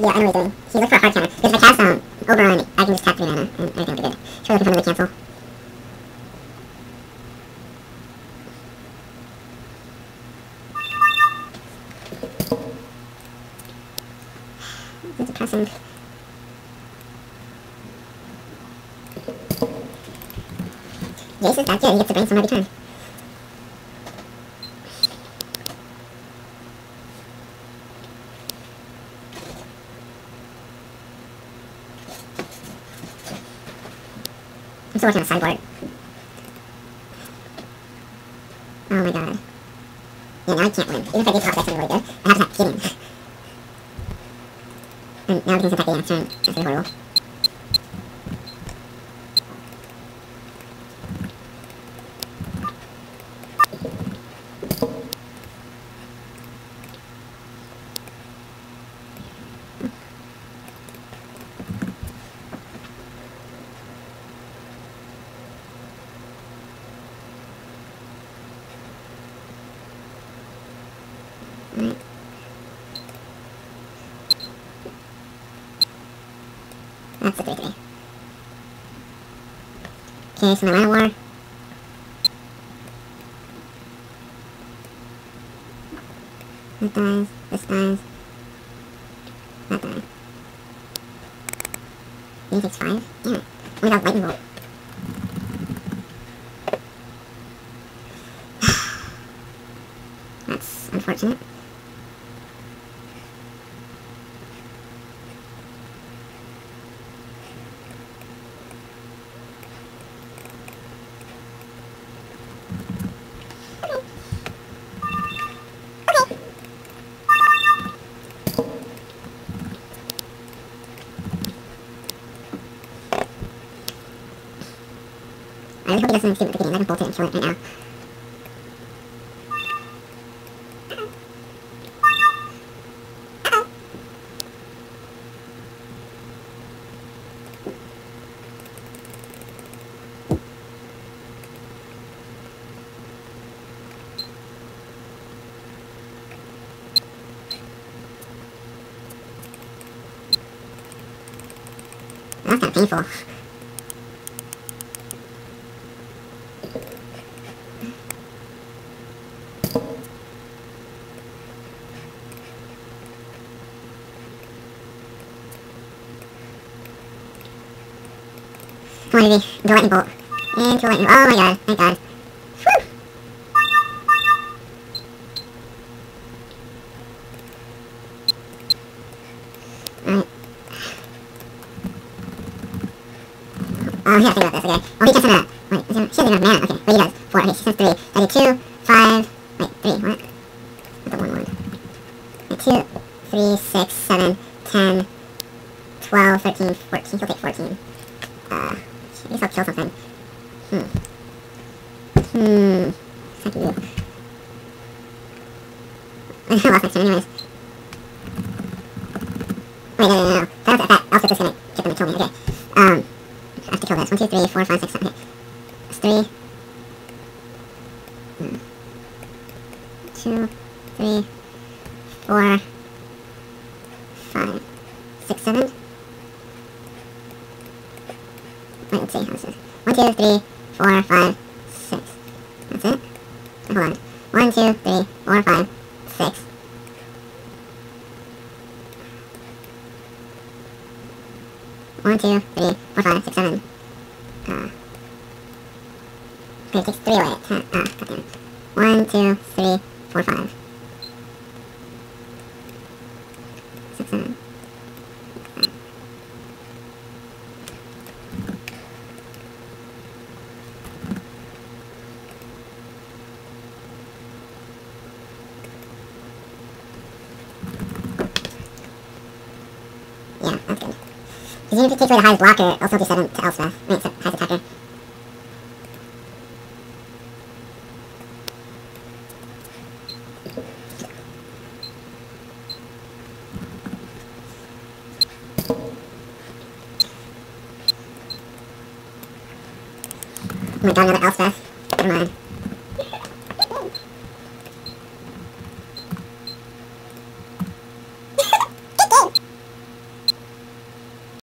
Yeah, I know what doing. He looked for a hard counter. Because if I cast um, Overrun, I can just tap 3 mana, and everything will be good. Sure, looking for another cancel. Depressing. Jace is that good, he gets to Brainstorm every turn. I'm still working on the sideboard. Oh my god. Yeah, now I can't win. Even if I do top something really good, I have to have healing. and now everything's attack the next turn. That's really horrible. That's the 3 3. Okay, so my Mana War. That dies, this dies. That dies. He takes 5? Damn it. Oh my Lightning Bolt. That's unfortunate. I hope he doesn't succeed with the beginning. I can bolt it and kill it right now. That's kind of painful. Baby. Into lightning bolt. Into lightning. Oh my god. Thank god. Alright. Oh, yeah, think about this, okay. Oh, he had a... Wait, she doesn't mana. Okay, wait, he does. Four. Okay, she has three. I did two, five... Wait, three. What? Not the one one. Wait, two, three, six, seven, ten, twelve, thirteen, fourteen. Fourteen. Uh... I guess I'll kill something. Hmm. Hmm. Fuck you. I lost turn anyways. Wait, no, no, no, no. That, that, that Elspeth is gonna get them to kill me. Okay. Um, I have to kill this. One, two, three, four, five, six, seven. Okay. That's three. Hmm. Two, three, four, five, six, seven. Wait, let's see how this is. One, two, three, four, five, six. That's it? Hold on. One, two, three, four, five, six. One, two, three, four, five, six, seven. Uh, okay, it takes three away. Ten, ah, goddamn. One, two, three, four, five. Six, seven. Yeah, that's good. Because even if you take away the highest blocker, it'll still do 7 to Elspeth. I mean, highest attacker. My god, another Elspeth.